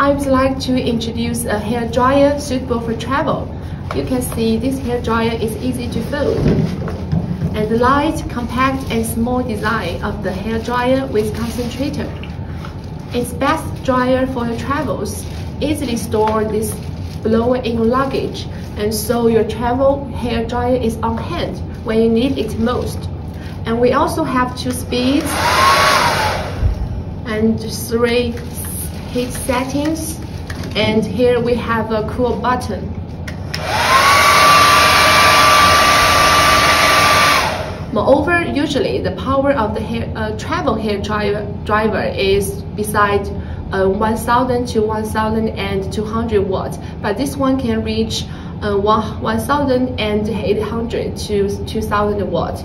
I would like to introduce a hair dryer suitable for travel. You can see this hair dryer is easy to fold. And the light, compact and small design of the hair dryer with concentrator. It's best dryer for your travels. Easily store this blower in your luggage and so your travel hair dryer is on hand when you need it most. And we also have two speeds and three heat settings and here we have a cool button. Moreover, usually the power of the hair, uh, travel hair driver, driver is beside uh, 1000 to 1200 watts, but this one can reach uh, 1800 to 2000 watts.